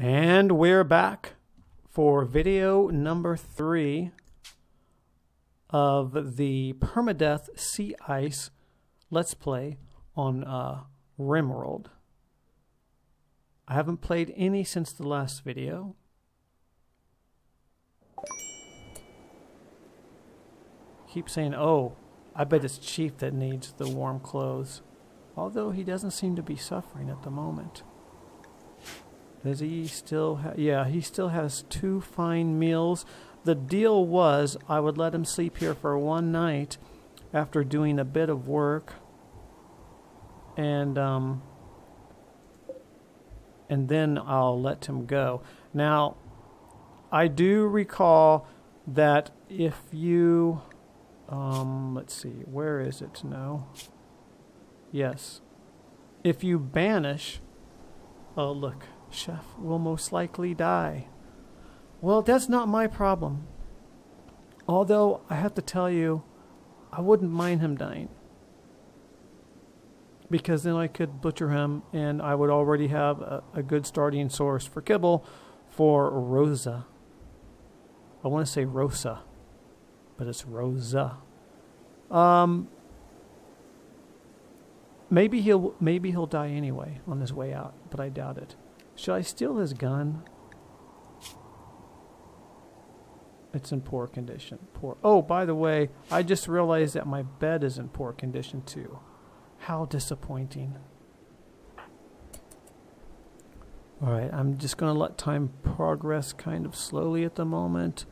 And we're back for video number three of the Permadeath Sea Ice Let's Play on uh, RimWorld. I haven't played any since the last video. Keep saying, oh, I bet it's Chef that needs the warm clothes. Although he doesn't seem to be suffering at the moment. Does he still have... Yeah, he still has two fine meals. The deal was I would let him sleep here for one night after doing a bit of work. And, um... And then I'll let him go. Now, I do recall that if you... Um, let's see, where is it now? Yes. If you banish... Oh, look. Chef will most likely die. Well, that's not my problem. Although, I have to tell you, I wouldn't mind him dying. Because then I could butcher him, and I would already have a, a good starting source for kibble for Rosa. I want to say Rosa, but it's Rosa. Um, maybe he'll maybe he'll die anyway on his way out, but I doubt it. Should I steal his gun? It's in poor condition. Poor. Oh, by the way, I just realized that my bed is in poor condition too. How disappointing. Alright, I'm just going to let time progress kind of slowly at the moment.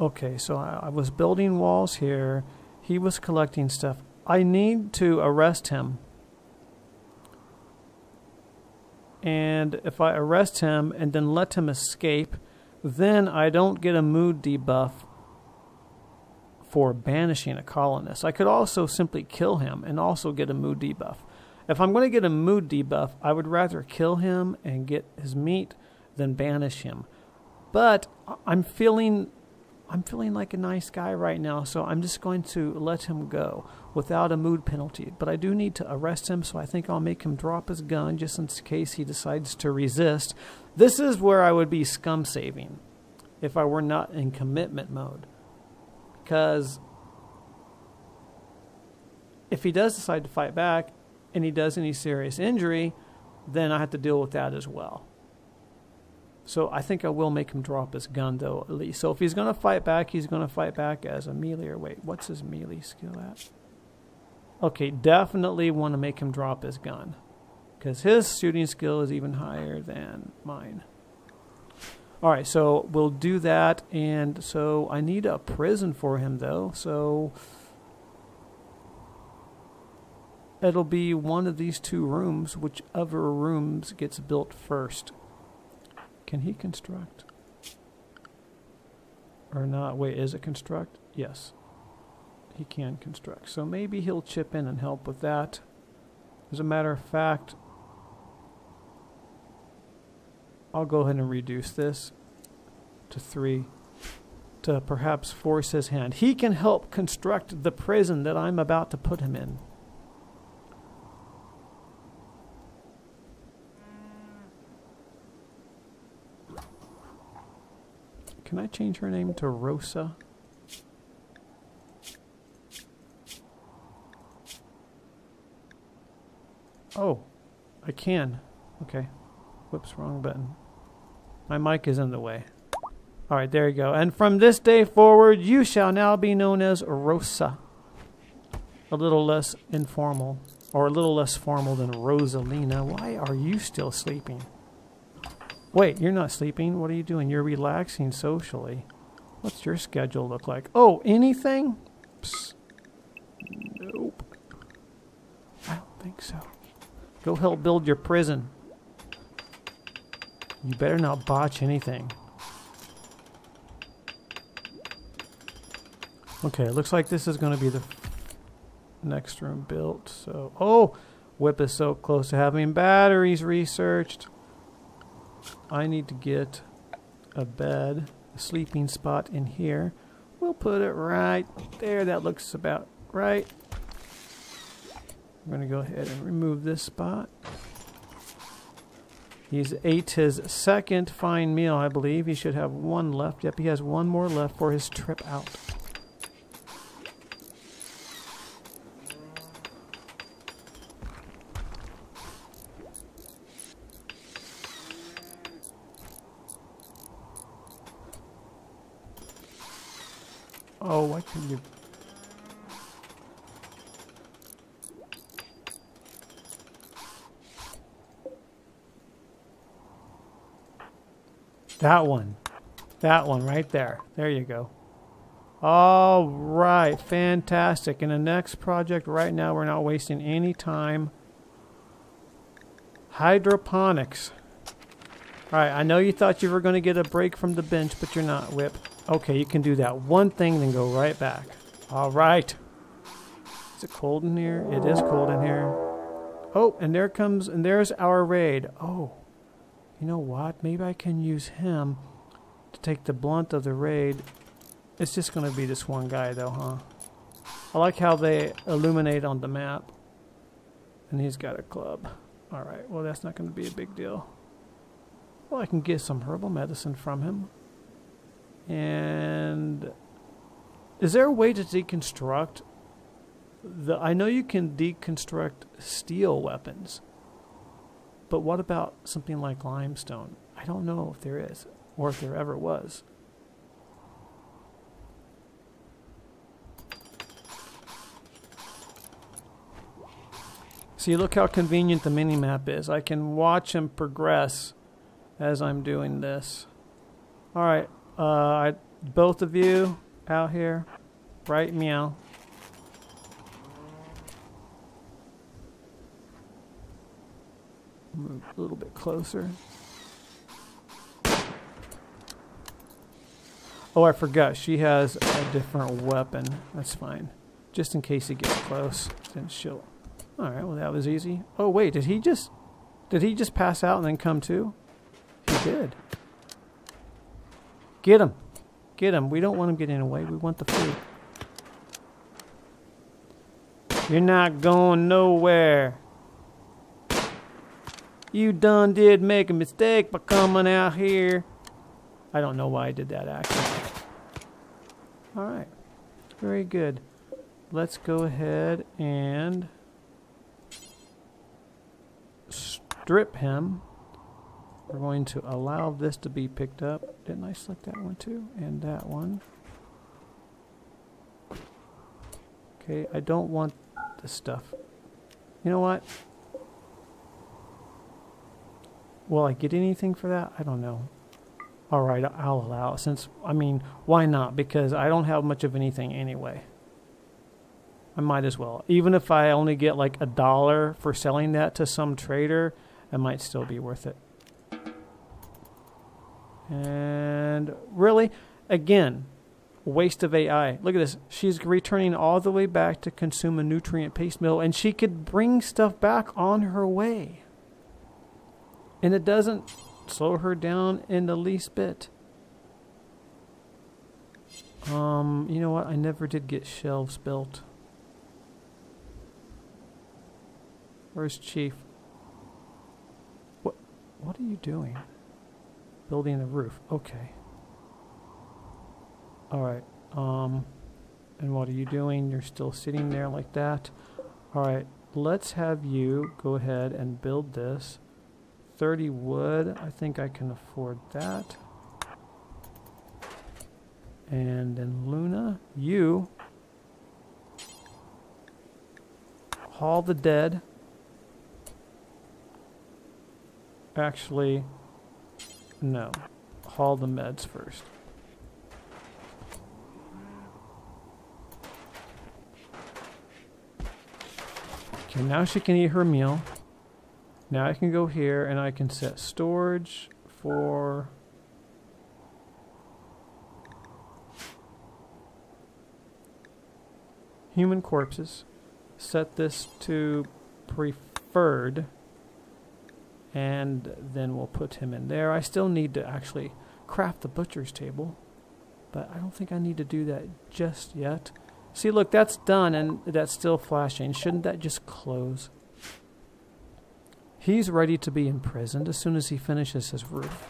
Okay, so I, I was building walls here. He was collecting stuff. I need to arrest him. And if I arrest him and then let him escape, then I don't get a mood debuff for banishing a colonist. I could also simply kill him and also get a mood debuff. If I'm going to get a mood debuff, I would rather kill him and get his meat than banish him. But I'm feeling I'm feeling like a nice guy right now, so I'm just going to let him go without a mood penalty. But I do need to arrest him, so I think I'll make him drop his gun just in case he decides to resist. This is where I would be scum saving if I were not in commitment mode. Because if he does decide to fight back and he does any serious injury, then I have to deal with that as well. So I think I will make him drop his gun, though, at least. So if he's going to fight back, he's going to fight back as a melee. Or wait, what's his melee skill at? Okay, definitely want to make him drop his gun. Because his shooting skill is even higher than mine. Alright, so we'll do that. And so I need a prison for him, though. So it'll be one of these two rooms, whichever rooms gets built first. Can he construct? Or not? Wait, is it construct? Yes. He can construct. So maybe he'll chip in and help with that. As a matter of fact, I'll go ahead and reduce this to three to perhaps force his hand. He can help construct the prison that I'm about to put him in. Can I change her name to Rosa? Oh, I can. Okay. Whoops, wrong button. My mic is in the way. Alright, there you go. And from this day forward, you shall now be known as Rosa. A little less informal, or a little less formal than Rosalina. Why are you still sleeping? Wait, you're not sleeping. What are you doing? You're relaxing socially. What's your schedule look like? Oh, anything? Psst. Nope. I don't think so. Go help build your prison. You better not botch anything. Okay, looks like this is going to be the next room built. So, oh, whip is so close to having batteries researched. I need to get a bed, a sleeping spot in here. We'll put it right there. That looks about right. I'm going to go ahead and remove this spot. He's ate his second fine meal, I believe. He should have one left. Yep, he has one more left for his trip out. Oh, why can you... That one. That one right there. There you go. All right. Fantastic. In the next project right now, we're not wasting any time. Hydroponics. All right. I know you thought you were going to get a break from the bench, but you're not, Whip. Okay, you can do that one thing, then go right back. All right. Is it cold in here? It is cold in here. Oh, and there comes, and there's our raid. Oh, you know what? Maybe I can use him to take the blunt of the raid. It's just going to be this one guy, though, huh? I like how they illuminate on the map. And he's got a club. All right, well, that's not going to be a big deal. Well, I can get some herbal medicine from him. And is there a way to deconstruct the I know you can deconstruct steel weapons. But what about something like limestone? I don't know if there is or if there ever was. See, look how convenient the mini-map is. I can watch him progress as I'm doing this. All right, uh, I, both of you out here, right meow. Move a little bit closer. Oh, I forgot. She has a different weapon. That's fine. Just in case he gets close. Then she'll... Alright, well that was easy. Oh, wait. Did he just... Did he just pass out and then come to? He did. Get him. Get him. We don't want him getting away. We want the food. You're not going nowhere. You done did make a mistake by coming out here. I don't know why I did that actually. Alright. Very good. Let's go ahead and strip him. We're going to allow this to be picked up. Didn't I select that one too? And that one. Okay, I don't want this stuff. You know what? Will I get anything for that? I don't know. Alright, I'll allow since, I mean, why not? Because I don't have much of anything anyway. I might as well. Even if I only get like a dollar for selling that to some trader, it might still be worth it. And really, again, waste of AI. Look at this. She's returning all the way back to consume a nutrient paste mill, and she could bring stuff back on her way. And it doesn't slow her down in the least bit. Um, you know what? I never did get shelves built. Where's Chef? What what are you doing? Building the roof. Okay. Alright. Um, and what are you doing? You're still sitting there like that. Alright. Let's have you go ahead and build this. 30 wood. I think I can afford that. And then Luna, you haul the dead. Actually, no. Haul the meds first. Okay, now she can eat her meal. Now I can go here and I can set storage for human corpses. Set this to preferred and then we'll put him in there. I still need to actually craft the butcher's table, but I don't think I need to do that just yet. See, look, that's done and that's still flashing. Shouldn't that just close? He's ready to be imprisoned as soon as he finishes his roof.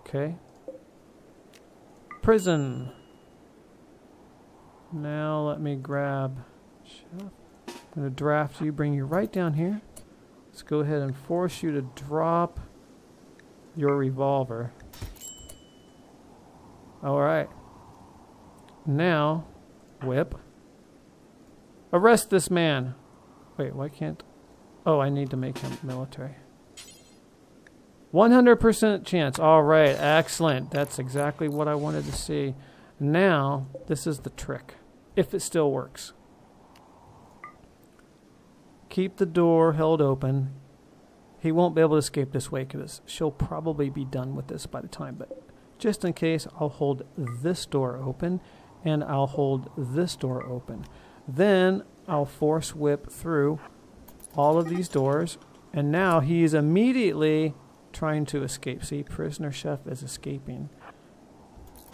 Okay. Prison. Now let me grab. I'm going to draft you, bring you right down here. Let's go ahead and force you to drop your revolver. Alright. Now, whip. Arrest this man. Wait, why can't... Oh, I need to make him military. 100% chance. All right, excellent. That's exactly what I wanted to see. Now, this is the trick, if it still works. Keep the door held open. He won't be able to escape this way because she'll probably be done with this by the time. But just in case, I'll hold this door open and I'll hold this door open. Then I'll force whip through all of these doors. And now he's immediately trying to escape. See, prisoner chef is escaping.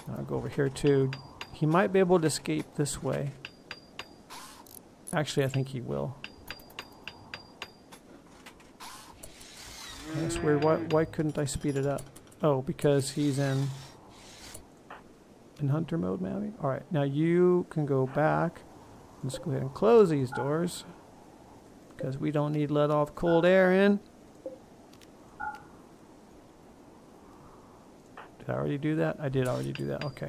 I'll go over here too. He might be able to escape this way. Actually, I think he will. That's weird. Why, why couldn't I speed it up? Oh, because he's in in hunter mode, maybe? Alright, now you can go back. Let's go ahead and close these doors. Because we don't need to let off cold air in. Did I already do that? I did already do that. Okay.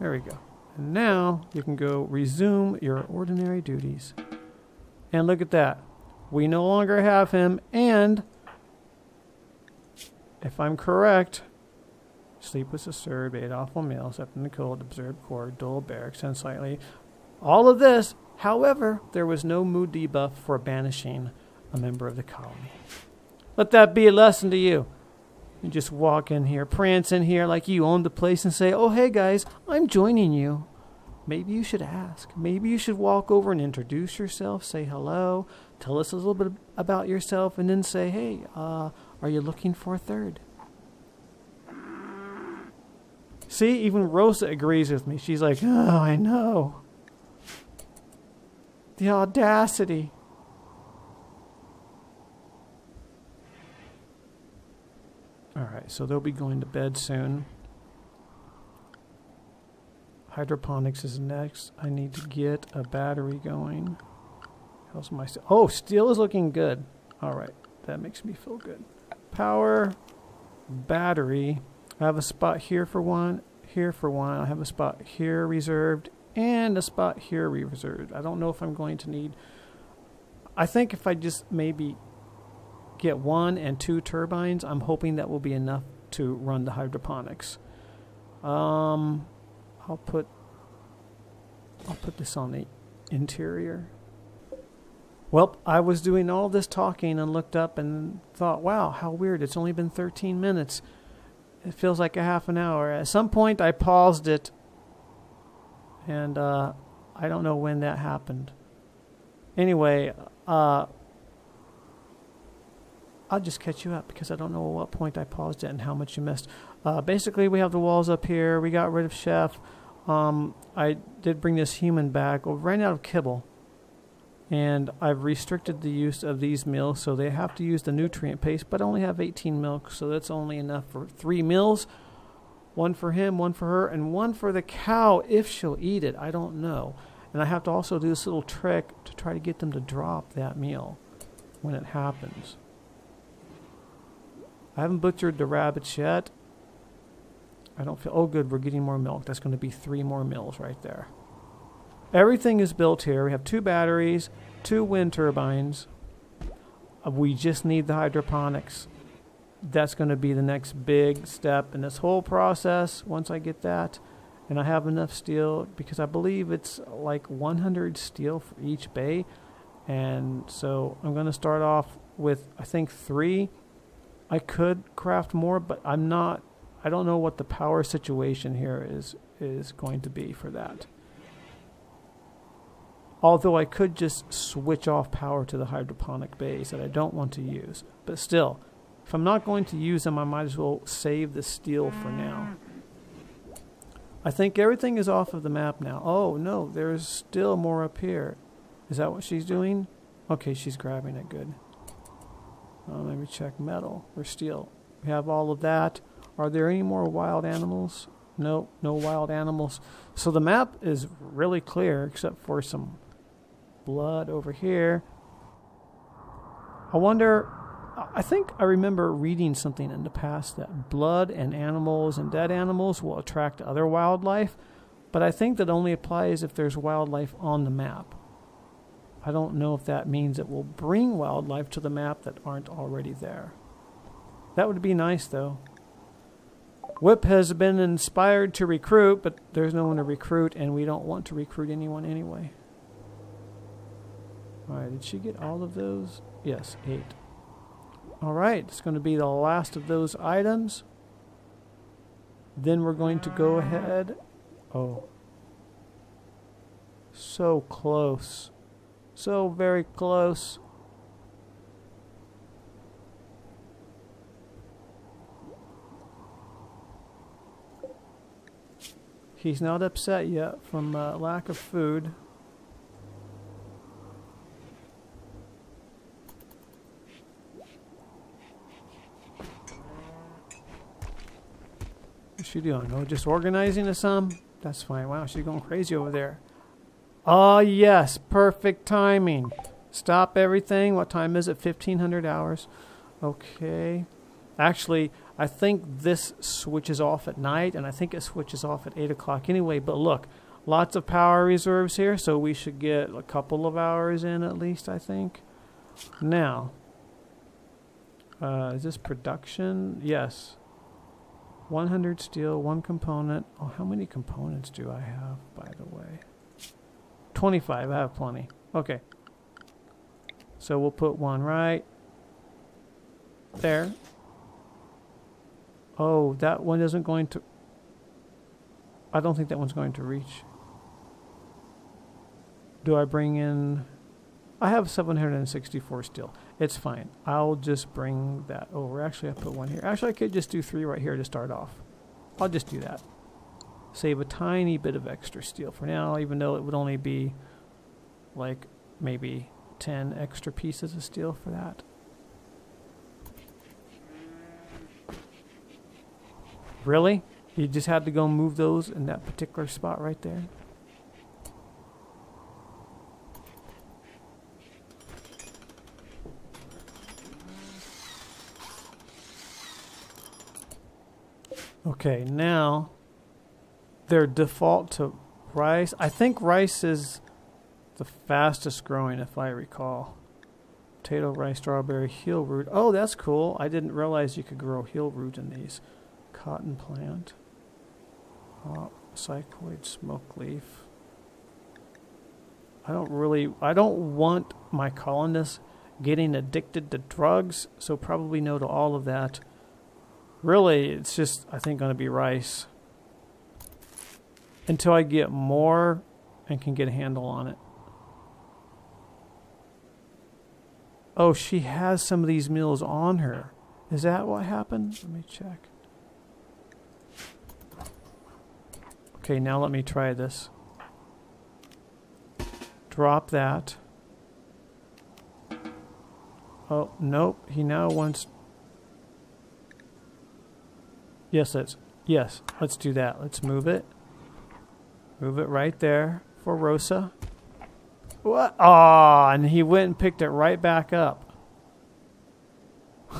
There we go. And now you can go resume your ordinary duties. And look at that. We no longer have him, and if I'm correct, sleep was disturbed, ate awful meals, slept in the cold, observed cord, dull barracks, and slightly. All of this, however, there was no mood debuff for banishing a member of the colony. Let that be a lesson to you. You just walk in here, prance in here like you own the place and say, Oh, hey guys, I'm joining you. Maybe you should ask. Maybe you should walk over and introduce yourself, say hello, tell us a little bit about yourself, and then say, Hey, uh, are you looking for a third? See, even Rosa agrees with me. She's like, Oh, I know. The audacity. Alright, so they'll be going to bed soon. Hydroponics is next. I need to get a battery going. How's my Oh, steel is looking good. Alright, that makes me feel good. Power, battery. I have a spot here for one, here for one. I have a spot here reserved, and a spot here reserved. I don't know if I'm going to need... I think if I just maybe get one and two turbines, I'm hoping that will be enough to run the hydroponics. Um, I'll put I'll put this on the interior. Well, I was doing all this talking and looked up and thought, wow, how weird. It's only been 13 minutes. It feels like a half an hour. At some point, I paused it, and uh, I don't know when that happened. Anyway, uh, I'll just catch you up because I don't know at what point I paused it and how much you missed. Uh, basically, we have the walls up here. We got rid of Chef. Um, I did bring this human back. We ran out of kibble. And I've restricted the use of these meals, so they have to use the nutrient paste, but I only have 18 milk, so that's only enough for three meals. One for him, one for her, and one for the cow if she'll eat it. I don't know. And I have to also do this little trick to try to get them to drop that meal when it happens. I haven't butchered the rabbits yet. I don't feel. Oh, good. We're getting more milk. That's going to be three more mills right there. Everything is built here. We have two batteries, two wind turbines. Uh, we just need the hydroponics. That's going to be the next big step in this whole process. Once I get that, and I have enough steel because I believe it's like 100 steel for each bay, and so I'm going to start off with I think three. I could craft more, but I'm not I don't know what the power situation here is is going to be for that. Although I could just switch off power to the hydroponic bays that I don't want to use. But still, if I'm not going to use them, I might as well save the steel for now. I think everything is off of the map now. Oh, no, there's still more up here. Is that what she's doing? Okay, she's grabbing it. Good. Uh, let me check metal or steel. We have all of that. Are there any more wild animals? No, no wild animals. So the map is really clear except for some blood over here. I wonder, I think I remember reading something in the past that blood and animals and dead animals will attract other wildlife, but I think that only applies if there's wildlife on the map. I don't know if that means it will bring wildlife to the map that aren't already there. That would be nice, though. Whip has been inspired to recruit, but there's no one to recruit, and we don't want to recruit anyone anyway. Alright, did she get all of those? Yes, eight. Alright, it's going to be the last of those items. Then we're going to go ahead. Oh. So close. So very close. He's not upset yet from uh, lack of food. What's she doing? Oh, just organizing a some? That's fine. Wow, she's going crazy over there. Oh, yes. Perfect timing. Stop everything. What time is it? 1500 hours. Okay. Actually, I think this switches off at night, and I think it switches off at 8 o'clock anyway. But look, lots of power reserves here, so we should get a couple of hours in at least, I think. Now, uh, is this production? Yes. 100 steel, one component. Oh, how many components do I have, by the way? 25. I have plenty. Okay. So we'll put one right there. Oh, that one isn't going to... I don't think that one's going to reach. Do I bring in... I have 764 still. It's fine. I'll just bring that over. Actually, I put one here. Actually, I could just do three right here to start off. I'll just do that. Save a tiny bit of extra steel for now, even though it would only be like maybe 10 extra pieces of steel for that. Really? You just had to go move those in that particular spot right there? Okay, now their default to rice. I think rice is the fastest growing, if I recall. Potato, rice, strawberry, healroot. Oh, that's cool. I didn't realize you could grow healroot in these cotton plant, uh, psychoid smoke leaf. I don't really, I don't want my colonists getting addicted to drugs, so probably no to all of that. Really, it's just, I think, going to be rice. Until I get more and can get a handle on it. Oh, she has some of these meals on her. Is that what happened? Let me check. Okay, now let me try this. Drop that. Oh, nope. He now wants... Yes, let's... Yes, let's do that. Let's move it. Move it right there for Rosa. What? Oh, and he went and picked it right back up.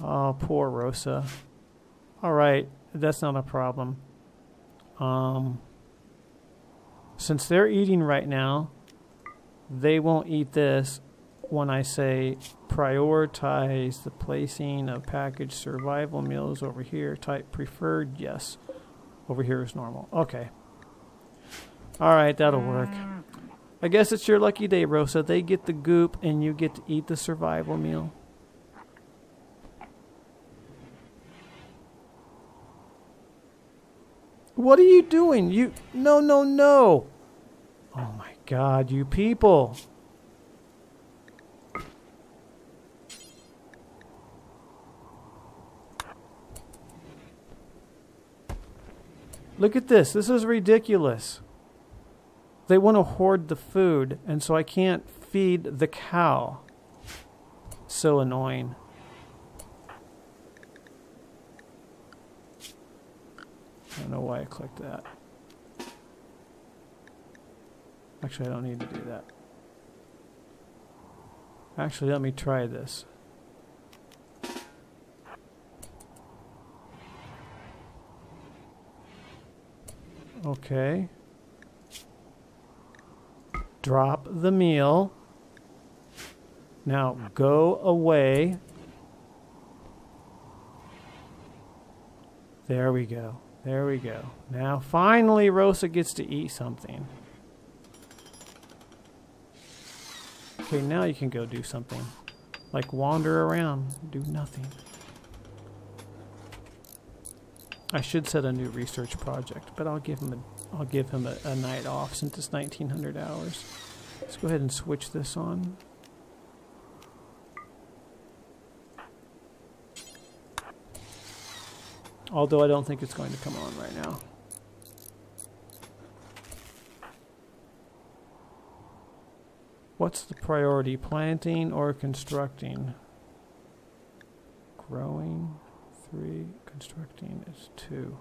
oh, poor Rosa. All right that's not a problem. Um, since they're eating right now, they won't eat this when I say prioritize the placing of packaged survival meals over here. Type preferred, yes. Over here is normal. Okay. Alright, that'll work. I guess it's your lucky day, Rosa. They get the goop and you get to eat the survival meal. What are you doing? You no no no. Oh my god, you people. Look at this. This is ridiculous. They want to hoard the food, and so I can't feed the cow. So annoying. I don't know why I clicked that. Actually, I don't need to do that. Actually, let me try this. Okay. Drop the meal. Now go away. There we go. There we go. Now finally Rosa gets to eat something. Okay, now you can go do something. Like wander around, do nothing. I should set a new research project, but I'll give him a I'll give him a, a night off since it's 1900 hours. Let's go ahead and switch this on. Although I don't think it's going to come on right now. What's the priority, planting or constructing? Growing, three, constructing is two.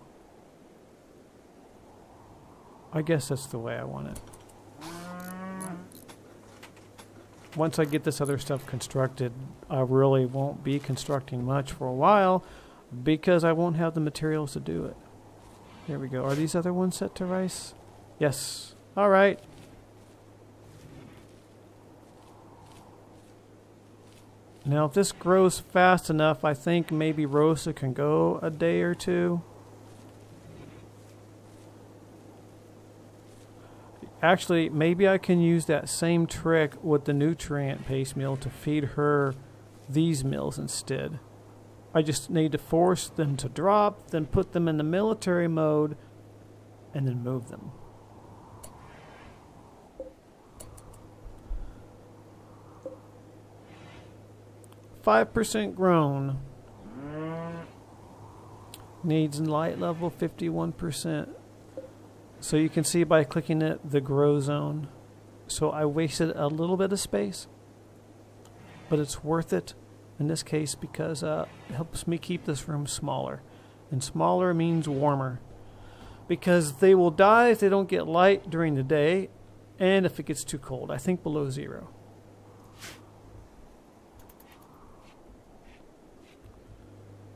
I guess that's the way I want it. Once I get this other stuff constructed, I really won't be constructing much for a while because I won't have the materials to do it. There we go. Are these other ones set to rice? Yes. All right. Now, if this grows fast enough, I think maybe Rosa can go a day or two. Actually, maybe I can use that same trick with the nutrient paste meal to feed her these meals instead. I just need to force them to drop, then put them in the military mode, and then move them. 5% grown. Needs light level 51%. So you can see by clicking it the grow zone. So I wasted a little bit of space, but it's worth it in this case because uh, it helps me keep this room smaller. And smaller means warmer. Because they will die if they don't get light during the day and if it gets too cold. I think below zero.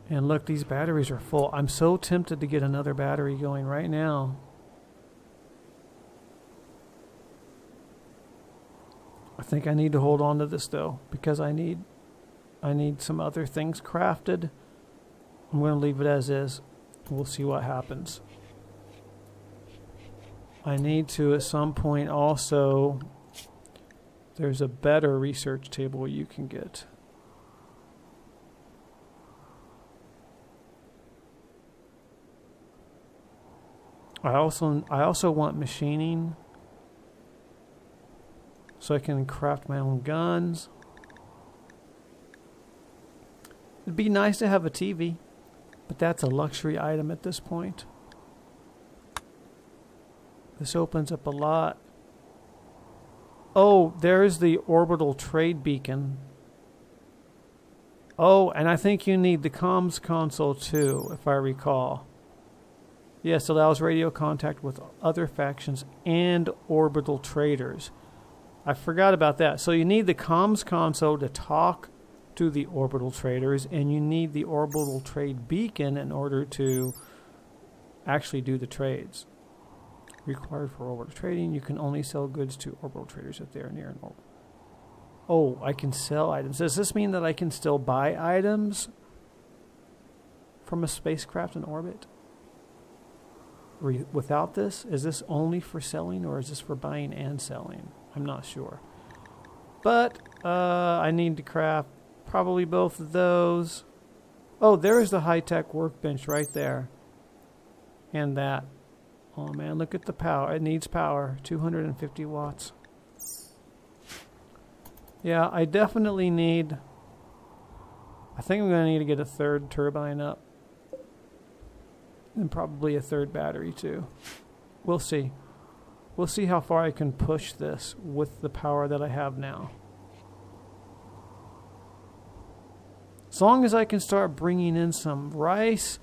And look, these batteries are full. I'm so tempted to get another battery going right now. I think I need to hold on to this though because I need I need some other things crafted. I'm going to leave it as is. We'll see what happens. I need to at some point also there's a better research table you can get. I also I also want machining so I can craft my own guns. It'd be nice to have a TV, but that's a luxury item at this point. This opens up a lot. Oh, there's the orbital trade beacon. Oh, and I think you need the comms console too, if I recall. Yes, allows radio contact with other factions and orbital traders. I forgot about that. So you need the comms console to talk to the orbital traders, and you need the orbital trade beacon in order to actually do the trades. Required for orbital trading, you can only sell goods to orbital traders if they are near an orbit. Oh, I can sell items. Does this mean that I can still buy items from a spacecraft in orbit? Without this? Is this only for selling or is this for buying and selling? I'm not sure. But uh, I need to craft probably both of those. Oh, there's the high-tech workbench right there. And that. Oh man, look at the power. It needs power. 250 watts. Yeah, I definitely need... I think I'm going to need to get a third turbine up. And probably a third battery too. We'll see. We'll see how far I can push this with the power that I have now. As long as I can start bringing in some rice,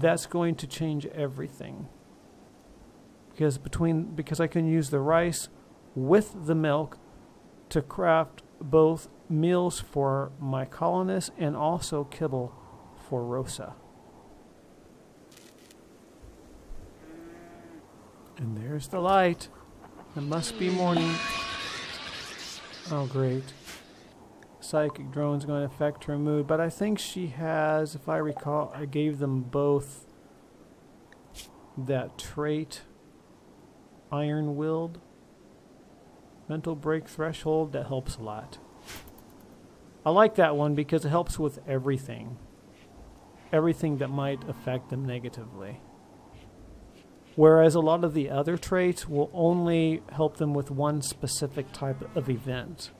that's going to change everything. Because between because I can use the rice with the milk to craft both meals for my colonists and also kibble for Rosa. And there's the light. It must be morning. Oh, great. Psychic drone's going to affect her mood, but I think she has, if I recall, I gave them both that trait, iron willed, mental break threshold, that helps a lot. I like that one because it helps with everything. Everything that might affect them negatively. Whereas a lot of the other traits will only help them with one specific type of event.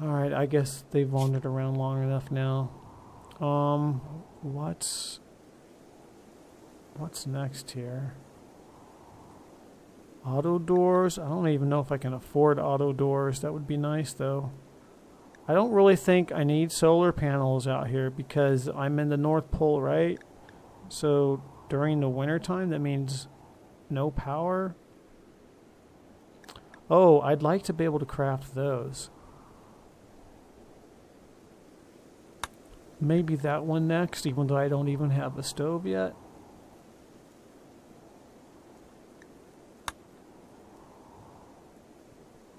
Alright, I guess they've wandered around long enough now. Um, what's... What's next here? Auto doors? I don't even know if I can afford auto doors. That would be nice, though. I don't really think I need solar panels out here because I'm in the North Pole, right? So during the winter time, that means no power. Oh, I'd like to be able to craft those. Maybe that one next, even though I don't even have a stove yet.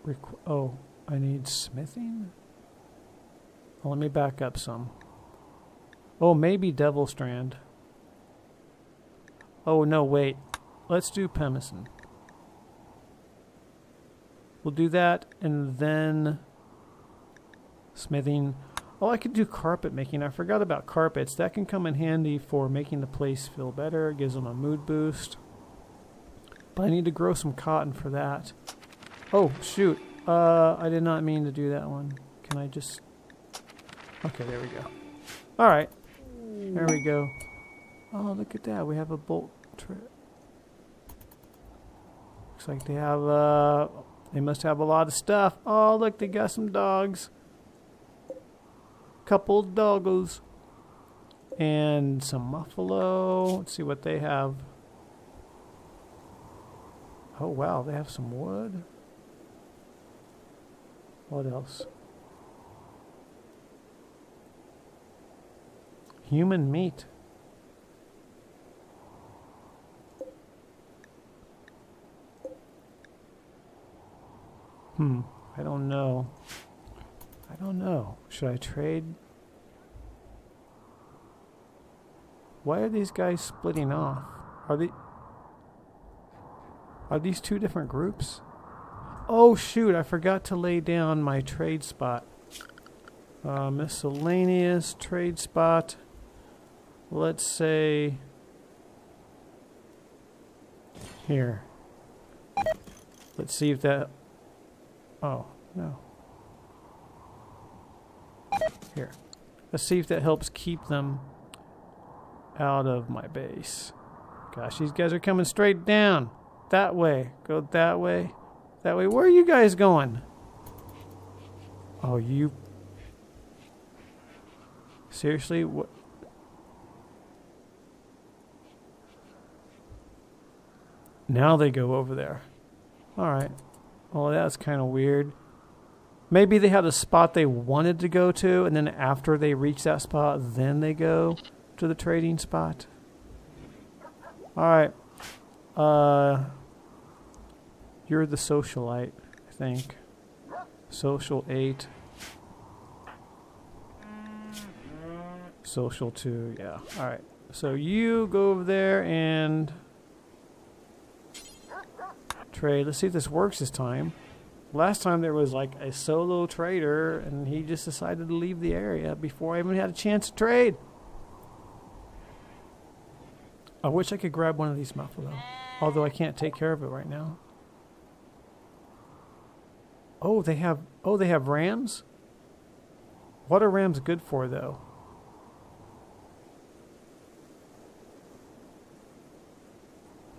Requ oh, I need smithing? Well, let me back up some. Oh, maybe Devilstrand. Oh, no, wait. Let's do Pemmican. We'll do that, and then smithing. Oh, I could do carpet making. I forgot about carpets. That can come in handy for making the place feel better. It gives them a mood boost. But I need to grow some cotton for that. Oh, shoot. Uh, I did not mean to do that one. Can I just Okay, there we go. All right. There we go. Oh, look at that. We have a bolt trip. Looks like they have, uh, they must have a lot of stuff. Oh, look, they got some dogs. Couple doggos. And some muffalo. Let's see what they have. Oh, wow, they have some wood. What else? Human meat. Hmm, I don't know. I don't know. Should I trade? Why are these guys splitting off? Are they... Are these two different groups? Oh shoot, I forgot to lay down my trade spot. Uh, miscellaneous trade spot let's say here. Let's see if that, oh, no. Here. Let's see if that helps keep them out of my base. Gosh, these guys are coming straight down. That way. Go that way. That way. Where are you guys going? Oh, you... Seriously? What? Now they go over there. Alright. Well, that's kind of weird. Maybe they had a spot they wanted to go to, and then after they reach that spot, then they go to the trading spot. Alright. Uh, you're the socialite, I think. Social 8. Social 2, yeah. Alright. So you go over there and trade. Let's see if this works this time. Last time there was like a solo trader and he just decided to leave the area before I even had a chance to trade. I wish I could grab one of these muffalo. Although I can't take care of it right now. Oh, they have oh they have rams? What are rams good for though?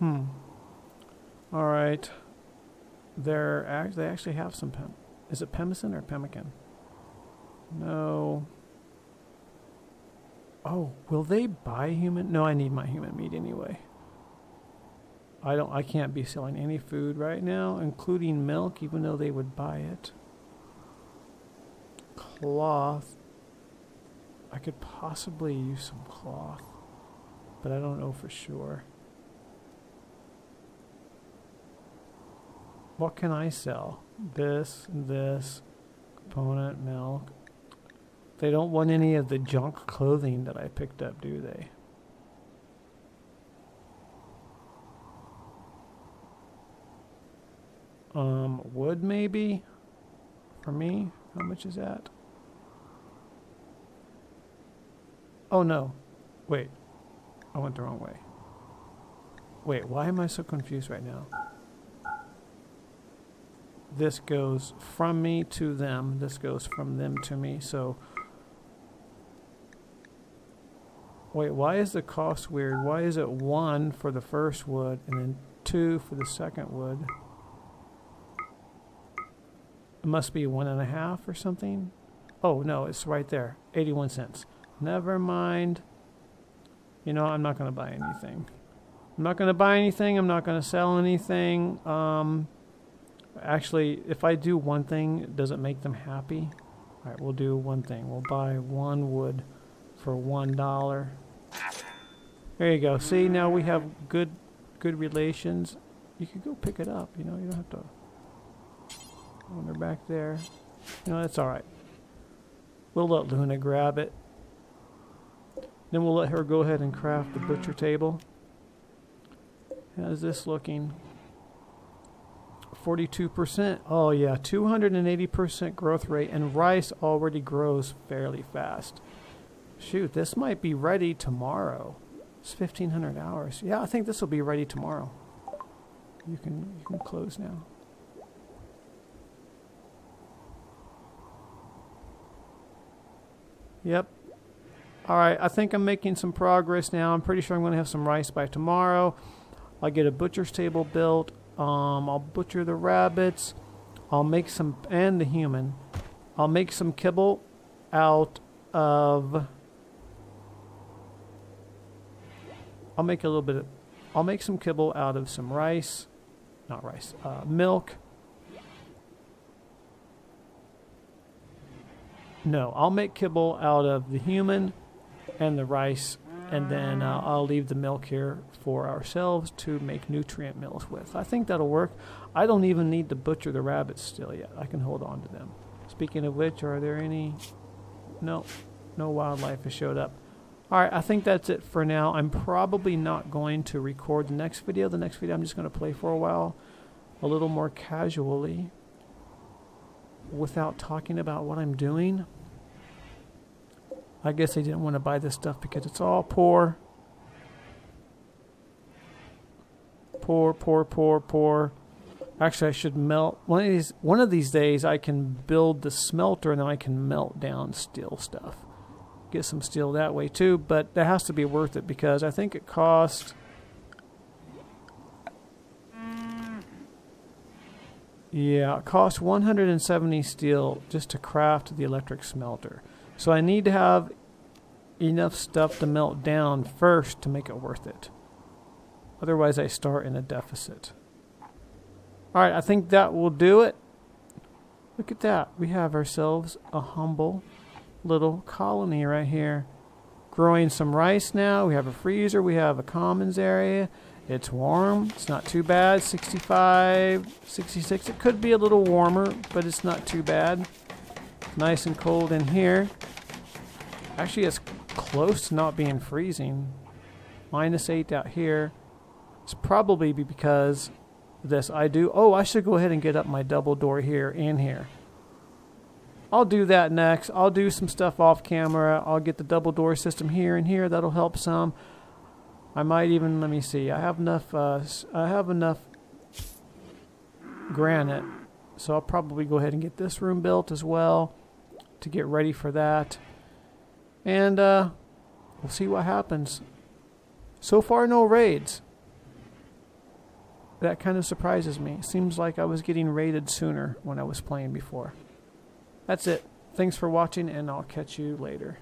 Hmm. All right. They're they actually have some pem. Is it pemmican or pemmican? No. Oh, will they buy human? No, I need my human meat anyway. I don't. I can't be selling any food right now, including milk, even though they would buy it. Cloth. I could possibly use some cloth, but I don't know for sure. What can I sell? This, this, component, milk. They don't want any of the junk clothing that I picked up, do they? Um, wood maybe? For me? How much is that? Oh no. Wait. I went the wrong way. Wait, why am I so confused right now? This goes from me to them. This goes from them to me. So, wait, why is the cost weird? Why is it one for the first wood and then two for the second wood? It must be one and a half or something. Oh, no, it's right there. 81 cents. Never mind. You know, I'm not going to buy anything. I'm not going to buy anything. I'm not going to sell anything. Um, actually, if I do one thing, does it make them happy? All right, we'll do one thing. We'll buy one wood for one dollar. There you go. See, now we have good, good relations. You could go pick it up. You know, you don't have to. When they're back there, you know, that's all right. We'll let Luna grab it. Then we'll let her go ahead and craft the butcher table. How's this looking? 42%. Oh yeah, 280% growth rate and rice already grows fairly fast. Shoot, this might be ready tomorrow. It's 1500 hours. Yeah, I think this will be ready tomorrow. You can you can close now. Yep. All right, I think I'm making some progress now. I'm pretty sure I'm going to have some rice by tomorrow. I'll get a butcher's table built. Um, I'll butcher the rabbits. I'll make some, and the human. I'll make some kibble out of. I'll make a little bit of. I'll make some kibble out of some rice, not rice, uh, milk. No, I'll make kibble out of the human and the rice and then uh, I'll leave the milk here for ourselves to make nutrient mills with. I think that'll work. I don't even need to butcher the rabbits still yet. I can hold on to them. Speaking of which, are there any? No, no wildlife has showed up. All right, I think that's it for now. I'm probably not going to record the next video. The next video I'm just going to play for a while, a little more casually, without talking about what I'm doing. I guess they didn't want to buy this stuff because it's all poor. Poor, poor, poor, poor. Actually, I should melt one of these. One of these days, I can build the smelter, and then I can melt down steel stuff. Get some steel that way too, but that has to be worth it because I think it costs. Yeah, it costs 170 steel just to craft the electric smelter. So I need to have enough stuff to melt down first to make it worth it. Otherwise, I start in a deficit. Alright, I think that will do it. Look at that. We have ourselves a humble little colony right here. Growing some rice now. We have a freezer. We have a commons area. It's warm. It's not too bad. 65, 66. It could be a little warmer, but it's not too bad. Nice and cold in here. Actually, it's close to not being freezing. Minus 8 out here. It's probably because this I do. Oh, I should go ahead and get up my double door here in here. I'll do that next. I'll do some stuff off camera. I'll get the double door system here and here. That'll help some. I might even let me see. I have enough. Uh, I have enough granite, so I'll probably go ahead and get this room built as well to get ready for that. And uh, we'll see what happens. So far, no raids. that kind of surprises me. Seems like I was getting raided sooner when I was playing before. That's it. Thanks for watching, and I'll catch you later.